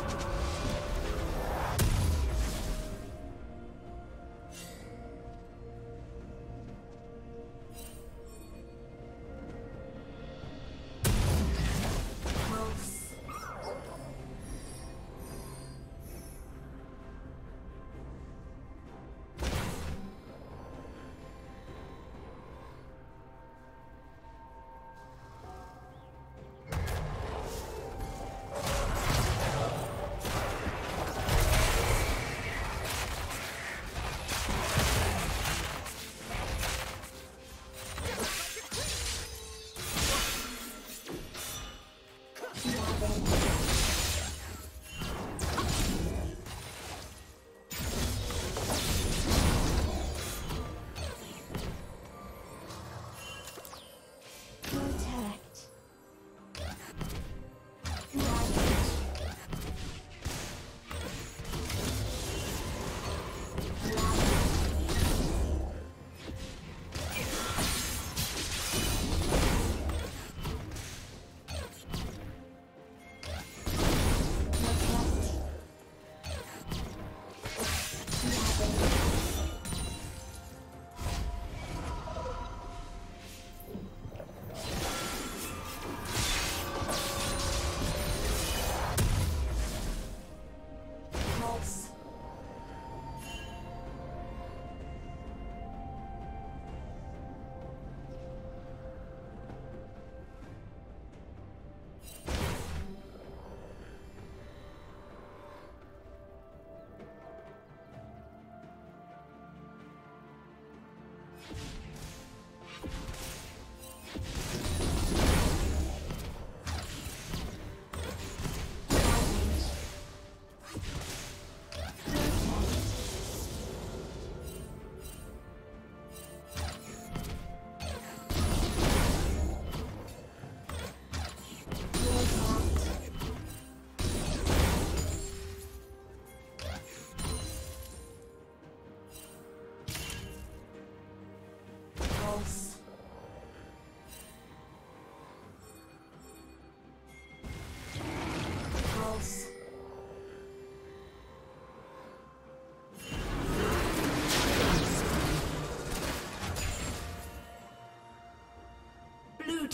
First blood.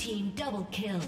Team double kill.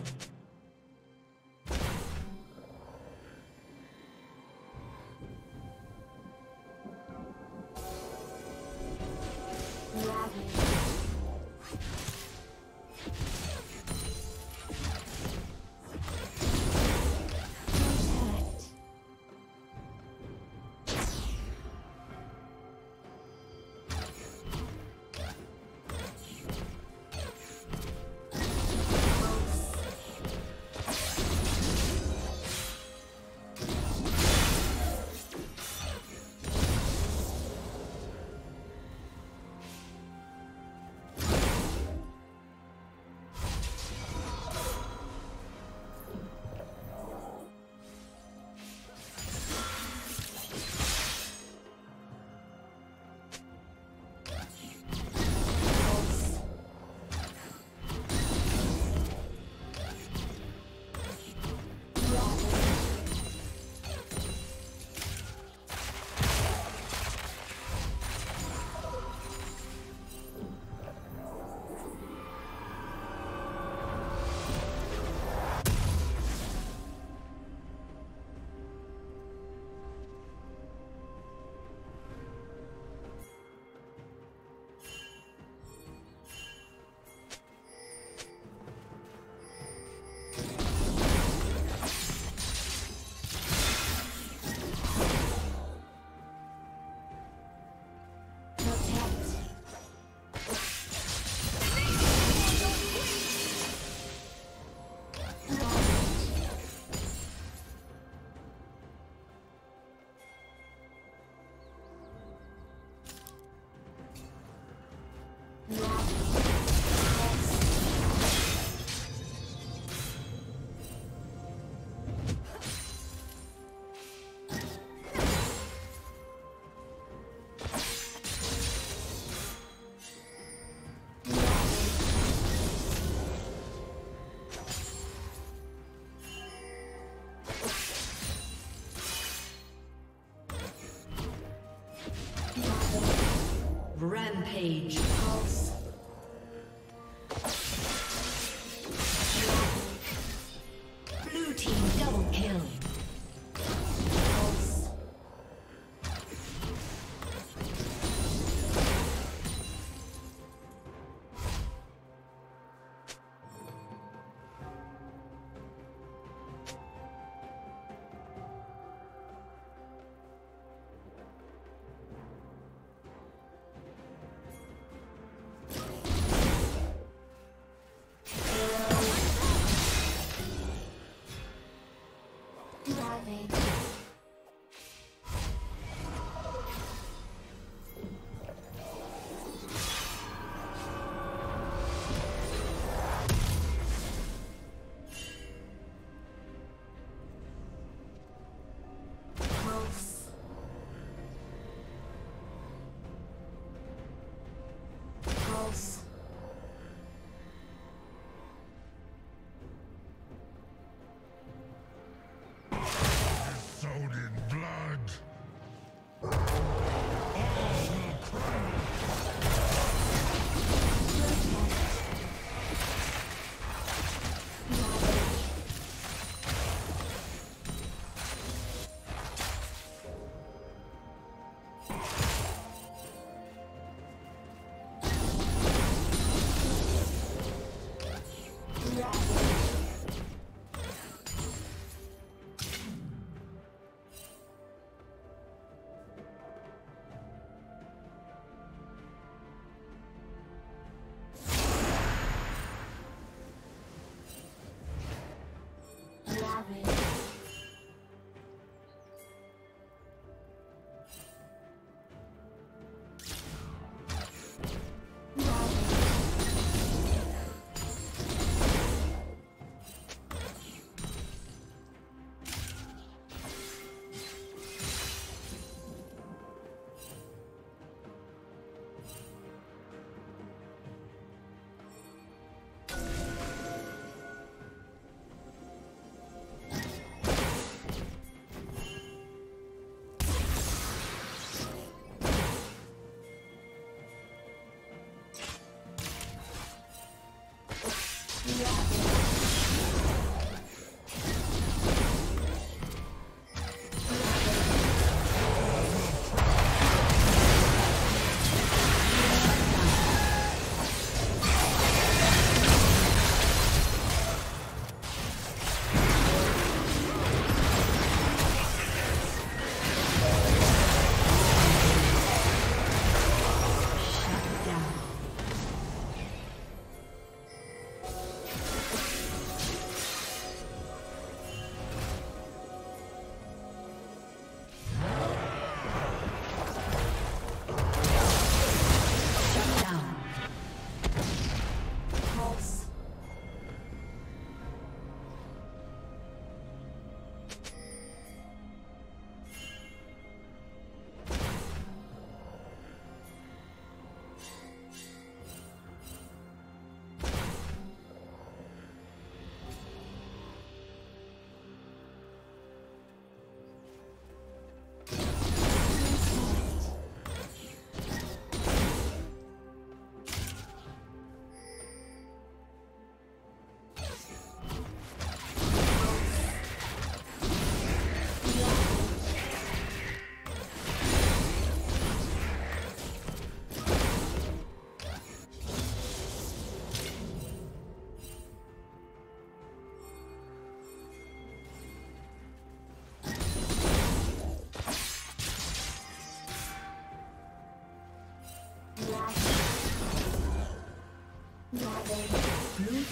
Rampage.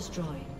Destroyed.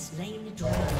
Slain the dragon.